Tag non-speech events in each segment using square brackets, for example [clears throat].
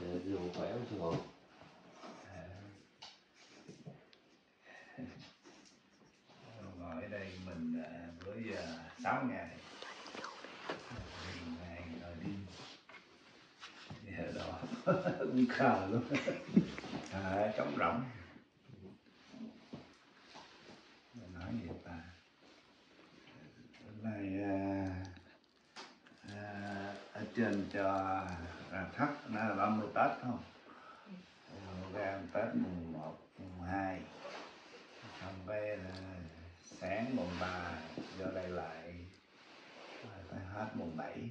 dù khỏe không sư phụ? ngồi ở đây mình à, với 6 ngày. Ngày rồi đi. Giờ đó [laughs] cũng khờ luôn à, trống rỗng Mình nói gì ta hôm nay à, à, trên cho à, thắt nó là 30 Tết không? Ra Tết mùng 1, mùng 2 xong cái là sáng mùng 3 vô đây lại rồi phải hết mùng 7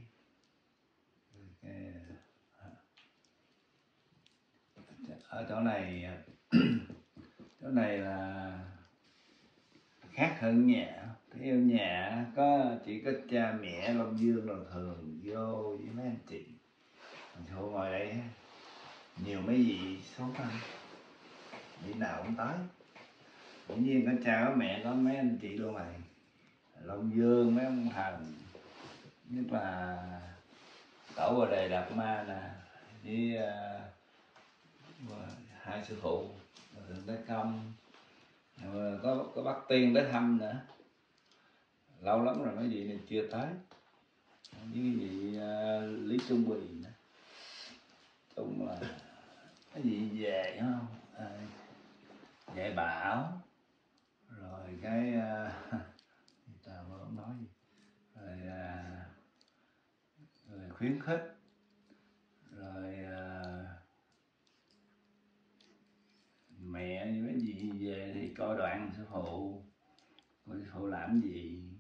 à, ở chỗ này à, [clears throat] chỗ này là khác hơn nhà theo nhà có chỉ có cha mẹ long dương là thường vô với mấy anh chị. Còn chỗ ngồi đây nhiều mấy vị số thân vị nào cũng tới. Tự nhiên có cha có mẹ có mấy anh chị luôn này long dương mấy ông thần nhất là tổ vào đề đạt ma nè với uh, hai sư phụ thượng tế công. Rồi có có bác tiên tới thăm nữa lâu lắm rồi nói gì này chưa tới. Với vị uh, lý trung bình nữa. Chung là cái gì về không? À, dạy bảo. Rồi cái [laughs] uh, ta không nói gì. Rồi, uh, rồi khuyến khích. Rồi uh, mẹ như gì về thì coi đoạn sư phụ. Coi sư phụ làm gì?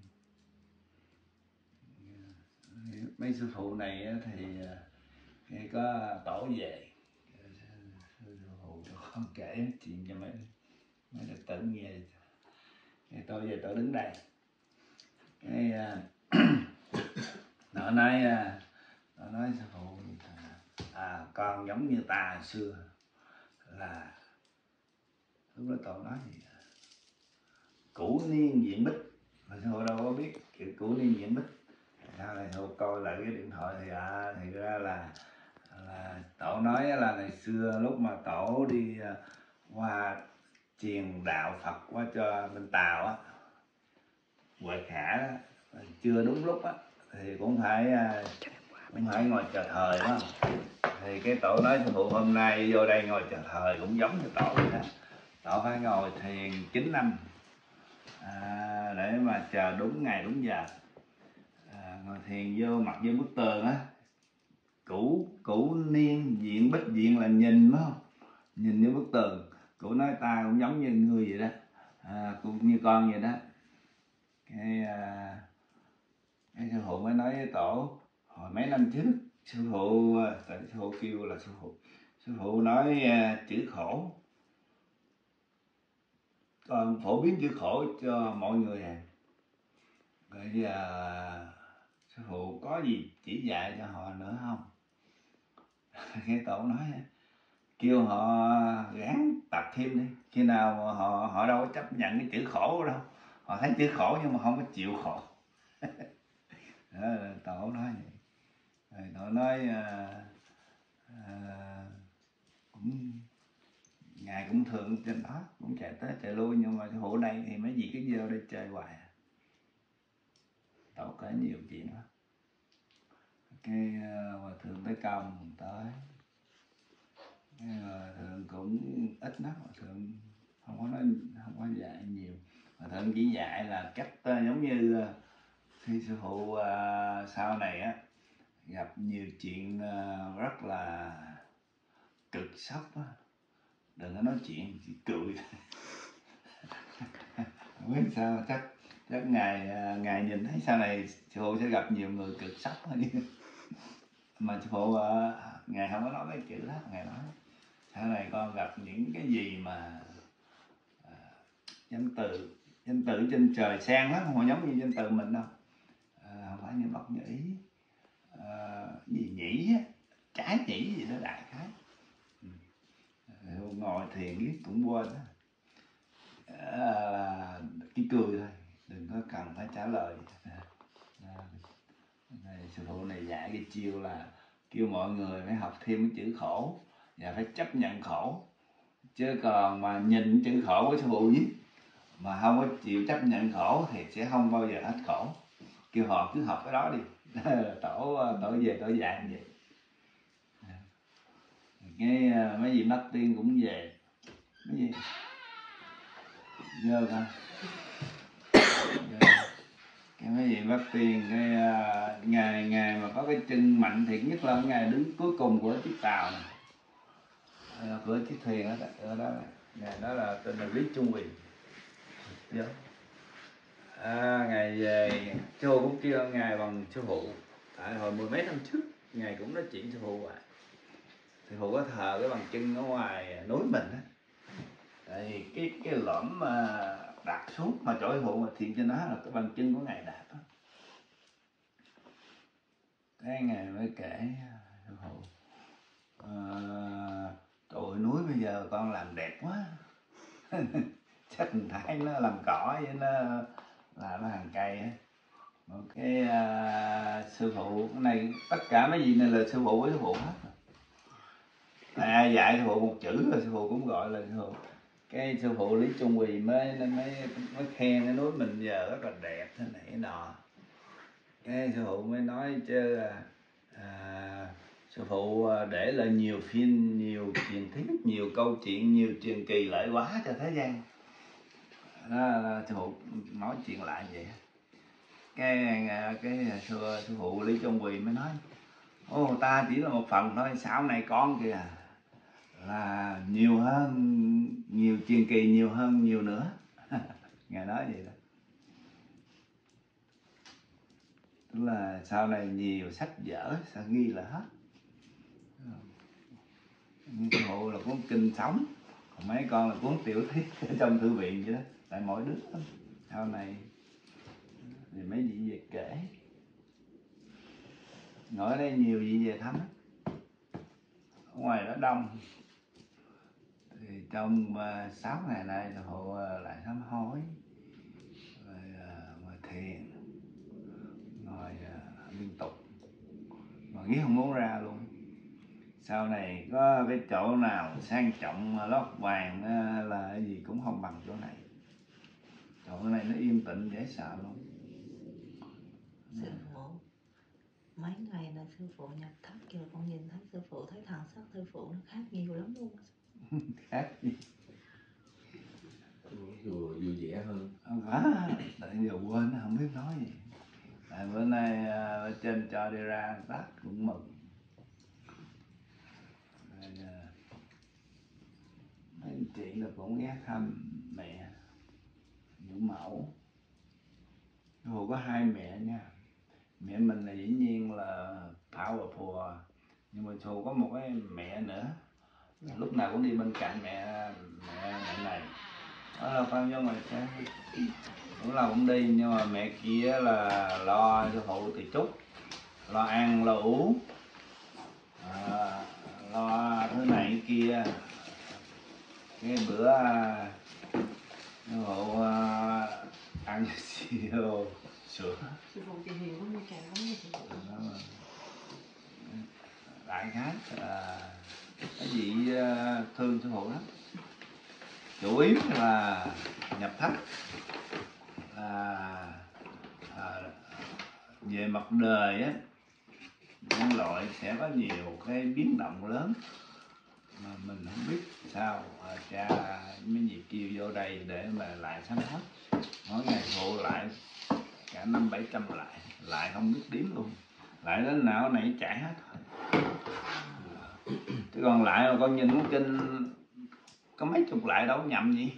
Mấy sư phụ này thì à, khi có tổ về. Sư phụ cho con kể chuyện cho mấy mấy đệ tử nghe. Thì tôi về tôi đứng đây. Cái à, [coughs] nó nói à, nó nói sư phụ à con giống như ta xưa, là lúc đó tôi nói gì? Cũ niên diện bích. Mà sư phụ đâu có biết, kiểu cũ niên diện bích sau này tôi coi lại cái điện thoại thì à thì ra là là tổ nói là ngày xưa lúc mà tổ đi à, qua truyền đạo Phật qua cho bên Tàu á Huệ Khả đó, chưa đúng lúc á thì cũng phải à, cũng phải ngồi chờ thời đó thì cái tổ nói sư phụ hôm nay vô đây ngồi chờ thời cũng giống như tổ vậy đó. Tổ phải ngồi thiền 9 năm à, để mà chờ đúng ngày đúng giờ ngồi thiền vô mặt vô bức tường á. Cũ cũ niên diện bích diện là nhìn phải không? Nhìn vô bức tường. Cụ nói ta cũng giống như người vậy đó. À, cũng như con vậy đó. Cái à, cái sư phụ mới nói với tổ hồi mấy năm trước sư phụ à, tại sư phụ kêu là sư phụ. Sư phụ nói à, chữ khổ. Còn phổ biến chữ khổ cho mọi người à. Rồi giờ à, sư phụ có gì chỉ dạy cho họ nữa không? [laughs] Cái tổ nói kêu họ gán tập thêm đi. Khi nào họ họ đâu có chấp nhận cái chữ khổ đâu. Họ thấy chữ khổ nhưng mà không có chịu khổ. [laughs] Đó là tổ nói vậy. Rồi tổ nói à, à, cũng ngài cũng thường trên đó cũng chạy tới chạy lui nhưng mà hộ đây thì mấy gì cái giờ đây chơi hoài à tạo kể nhiều chuyện đó cái ờ, hòa thượng tới cầm tới. Cái hòa thượng cũng ít nói hòa thượng không có nói, không có dạy nhiều. Hòa thượng chỉ dạy là cách ờ, giống như ờ, khi sư phụ sau này á, gặp nhiều chuyện rất là cực sốc á. Đừng có nói chuyện chỉ cười. [laughs] Không biết sao, chắc chắc ngài à, ngài nhìn thấy sau này sư phụ sẽ gặp nhiều người cực sốc [laughs] mà sư phụ à, ngài không có nói cái chữ đó ngài nói sau này con gặp những cái gì mà à, danh từ danh từ trên trời sang lắm không giống như danh từ mình đâu. Không phải như bậc nhĩ gì nhĩ trái nhĩ gì đó đại khái. Ừ. Ngồi thiền cũng quên đó. À, cái cười thôi có cần phải trả lời. À, à, này, sư phụ này dạy cái chiêu là kêu mọi người phải học thêm cái chữ khổ và phải chấp nhận khổ. Chứ còn mà nhìn chữ khổ của sư phụ viết mà không có chịu chấp nhận khổ thì sẽ không bao giờ hết khổ. Kêu họ cứ học cái đó đi. [laughs] Tổ tổ về tổ dạng vậy. À, cái à, mấy vị mắt tiên cũng về. Mấy gì? Dơ coi cái mấy vị mất tiên cái uh, ngày ngày mà có cái chân mạnh thiệt nhất là ngày đứng cuối cùng của chiếc tàu này. À, của chiếc thuyền đó, ở đó ngày đó là tên là lý trung quyền dạ. à, ngày về châu cũng kêu ngài bằng sư phụ tại hồi mười mấy năm trước ngài cũng nói chuyện sư phụ vậy sư phụ có thờ cái bằng chân ở ngoài núi mình á. Tại vì cái cái lõm mà đạp xuống mà chỗ hộ mà thiện cho nó là cái bàn chân của ngài đạt đó cái ngày mới kể sư phụ à, trời núi bây giờ con làm đẹp quá. [laughs] Chắc thấy nó làm cỏ với nó làm nó hàng cây á. Một cái uh, sư phụ cái này tất cả mấy gì này là sư phụ với sư phụ hết. À, ai dạy sư phụ một chữ là sư phụ cũng gọi là sư phụ cái sư phụ lý trung quỳ mới mới mới khen cái núi mình giờ rất là đẹp thế này nọ. Cái sư phụ mới nói chứ à, à sư phụ à, để lại nhiều phim nhiều truyền thuyết nhiều câu chuyện nhiều truyền kỳ lợi quá cho thế gian. Đó là sư phụ nói chuyện lại vậy. Cái à, cái sư, sư phụ lý trung quỳ mới nói ô ta chỉ là một phần thôi sau này con kìa là nhiều hơn, nhiều truyền kỳ nhiều hơn nhiều nữa. [laughs] Ngài nói vậy đó. Tức là sau này nhiều sách vở sẽ ghi là hết? Như hộ là cuốn kinh sống. Còn mấy con là cuốn tiểu thuyết [laughs] ở trong thư viện vậy đó. Tại mỗi đứa sau này thì mấy vị về kể. Ngồi ở đây nhiều vị về thăm ở ngoài đó đông trong ờ, uh, 6 ngày nay là họ uh, ờ, lại sám hối rồi uh, ngồi thiền ngồi uh, liên tục mà nghĩ không muốn ra luôn. Sau này có cái chỗ nào sang trọng mà lót vàng uh, là cái gì cũng không bằng chỗ này. Chỗ này nó yên tĩnh dễ sợ luôn sư phụ mấy ngày là sư phụ nhập thất kìa con nhìn thấy sư phụ thấy thần sắc sư phụ nó khác nhiều lắm luôn khác. Gì vừa vui vẻ hơn. Phải tại giờ quên không biết nói gì. Tại bữa nay ở trên cho đi ra tắt cũng mừng. Rồi, uh, mấy anh chị là cũng ghé thăm mẹ những mẫu. Hồ có hai mẹ nha. Mẹ mình là dĩ nhiên là Phùa. Nhưng mà Thù có một cái mẹ nữa lúc nào cũng đi bên cạnh mẹ mẹ mẹ này. Đó là con vô ngoài xe lúc nào cũng đi nhưng mà mẹ kia là lo cho phụ thì chút. Lo ăn lo uống. À, lo thứ này kia. Cái bữa hộ à, ăn [laughs] siêu sữa. Sư phụ thì hiểu lắm như sư phụ đó mà đại khái. Là cái gì à, thương sư phụ lắm. Chủ yếu là nhập thất. Là à, về mặt đời á nhân loại sẽ có nhiều cái biến động lớn mà mình không biết sao à, cha mấy nhịp kêu vô đây để mà lại sám hối. Mỗi ngày phụ lại cả năm bảy trăm lại lại không biết đếm luôn. Lại đến nào này chạy hết còn lại là con nhìn cuốn kinh có mấy chục lại đâu, nhầm gì?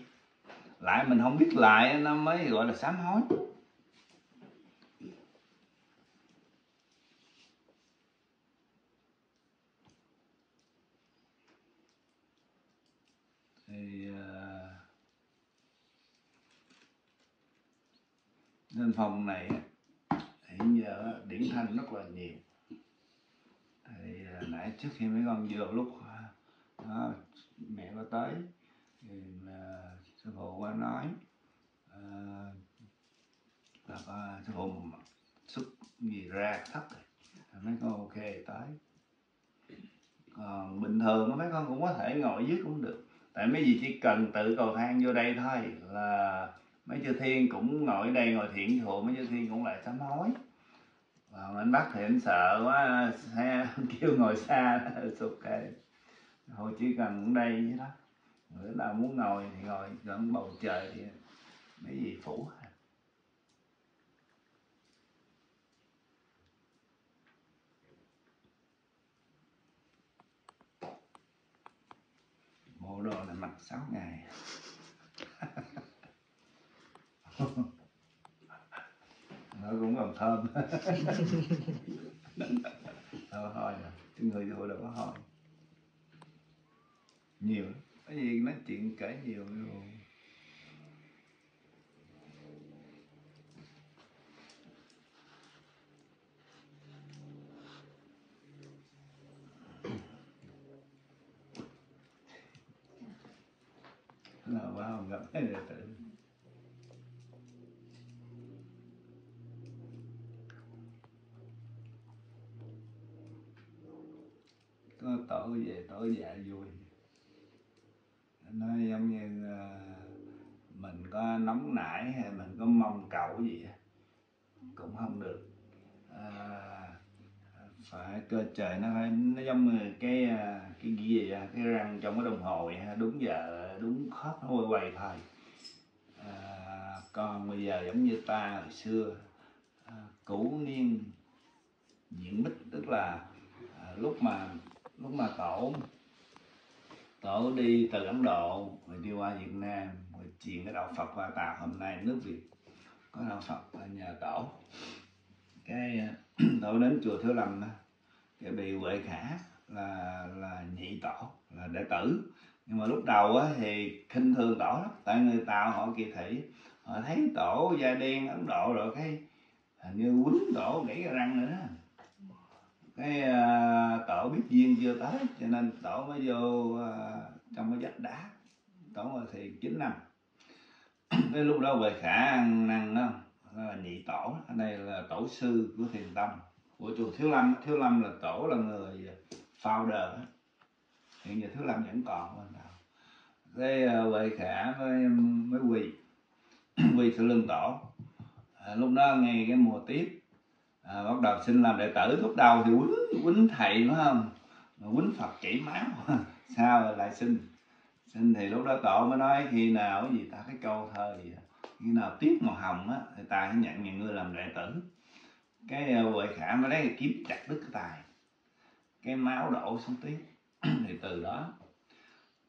Lại mình không biết lại, nó mới gọi là sám hối. Thì à, nên phòng này hiện giờ điển thanh rất là nhiều nãy trước khi mấy con vừa lúc à, đó, mẹ có tới thì là sư phụ có nói uh, là có sư phụ xuất gì ra thấp rồi. Mấy con ok tới. Còn bình thường mấy con cũng có thể ngồi dưới cũng được. Tại mấy gì chỉ cần tự cầu thang vô đây thôi là mấy chư thiên cũng ngồi đây ngồi thiện thụ mấy chư thiên cũng lại sám hối còn anh bắt thì anh sợ quá xe [laughs] kêu ngồi xa [laughs] ok thôi chỉ cần đây vậy đó. Bữa nào muốn ngồi thì ngồi gần bầu trời thì mấy gì phủ bộ đồ là mặc sáu ngày. [laughs] thơm. Đâu có hôi à cái người vô đâu có hỏi. Nhiều cái gì nói chuyện kể nhiều luôn nào quá không gặp. Cái đệ tử tối về tối dạ vui. Nó giống như ờ, mình có nóng nảy hay mình có mong cầu gì cũng không được. À, phải cơ trời nó phải nó giống như cái ờ, cái gì vậy cái răng trong cái đồng hồ vậy ha, đúng giờ đúng khớp nó quay quay thôi. À, còn bây giờ giống như ta hồi xưa à, cũ niên diễn bích tức là à, lúc mà lúc mà tổ tổ đi từ ấn độ, rồi đi qua việt nam, rồi truyền cái đạo phật qua tàu. Hôm nay nước việt có đạo phật ở nhờ tổ. Cái, [clears throat] tổ đến chùa thiếu lâm cái bị huệ khả là là nhị tổ, là đệ tử. Nhưng mà lúc đầu á thì khinh thường tổ lắm. Tại người tàu họ kỳ thị, họ thấy tổ da đen ấn độ rồi cái hình như quýnh tổ gãy cái răng nữa đó cái à, tổ biết duyên chưa tới cho nên tổ mới vô à, trong cái vách đá. Tổ mới thì chín năm. [clears throat] Cái lúc đó về khả ăn năn đó là nhị tổ. Ở đây là tổ sư của thiền tâm của chùa thiếu lâm. Thiếu lâm là tổ là người founder. Hiện giờ thiếu lâm vẫn còn bên nào cái à, huệ khả mới mới quỳ. [clears throat] Quỳ sau lưng tổ. À, lúc đó ngay cái mùa tiếp à, bắt đầu xin làm đệ tử lúc đầu thì quýnh quýnh thầy phải không? Mà quýnh phật chảy máu. [laughs] Sao rồi lại xin xin thì lúc đó tổ mới nói khi nào cái gì ta cái câu thơ gì đó. khi nào tiếc màu hồng á thì ta hãy nhận nhà ngươi làm đệ tử. Cái ờ, huệ khả mới lấy cái kiếm chặt đứt cái tài cái máu đổ xuống tiếng [clears throat] thì từ đó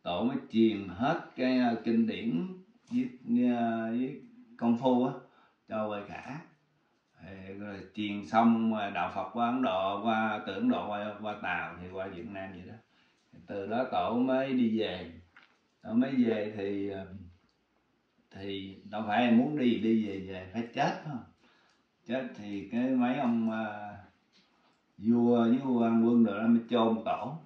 tổ mới truyền hết cái ờ, kinh điển với, với ờ, công phu á cho huệ khả thì rồi truyền xong mà đạo Phật qua Ấn Độ qua từ Ấn Độ qua qua Tàu thì qua Việt Nam vậy đó. Từ đó tổ mới đi về. Tổ mới về thì à, thì đâu phải em muốn đi đi về về phải chết không? Chết thì cái mấy ông uh, vua với vua quan quân rồi đó mới chôn tổ.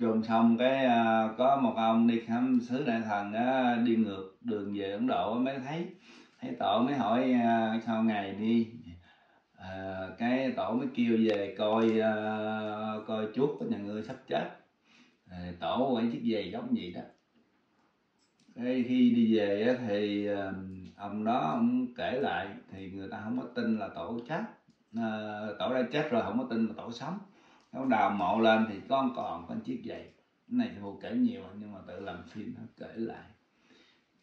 Chôn xong cái uh, có một ông đi khám sứ đại thần uh, đi ngược đường về Ấn Độ mới thấy thấy tổ mới hỏi uh, sau ngày đi. À, cái tổ mới kêu về coi uh, coi chuốt của nhà ngươi sắp chết. À, tổ quay chiếc giày giống vậy đó. Cái khi đi về thì uh, ông đó ông kể lại thì người ta không có tin là tổ chết. À, tổ đã chết rồi không có tin là tổ sống. Ông đào mộ lên thì con còn con chiếc giày. Cái này thì kể nhiều nhưng mà tự làm phim nó kể lại.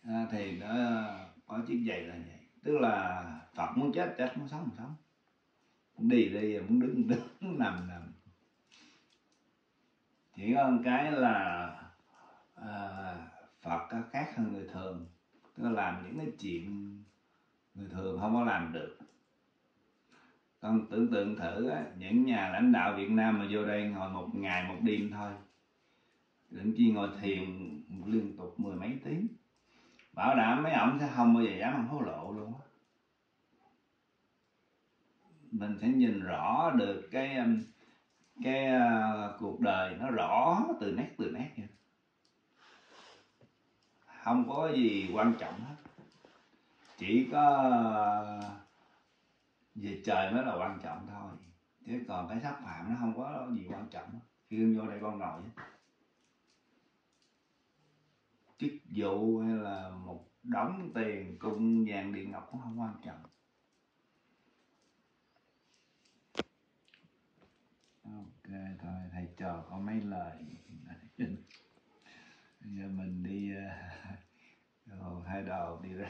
À, thì nó có chiếc giày là vậy. Tức là phật muốn chết chết muốn sống muốn sống. Muốn đi đi muốn đứng đứng [laughs] muốn nằm nằm. Chỉ có một cái là à, phật khác hơn người thường. Tức là làm những cái chuyện người thường không có làm được. Con tưởng tượng thử á, những nhà lãnh đạo Việt Nam mà vô đây ngồi một ngày một đêm thôi. Đừng chi ngồi thiền liên tục mười mấy tiếng bảo đảm mấy ông sẽ không bao giờ dám ăn hối lộ luôn á. Mình sẽ nhìn rõ được cái um, cái uh, cuộc đời nó rõ từ nét từ nét vậy không có gì quan trọng hết. Chỉ có uh, về trời mới là quan trọng thôi. Chứ còn cái sắc phạm nó không có gì quan trọng khi vô đây con nội chức vụ hay là một đống tiền cung vàng điện ngọc cũng không quan trọng. Ok thôi thầy trò có mấy lời. Giờ mình đi [laughs] uh, hai đầu đi ra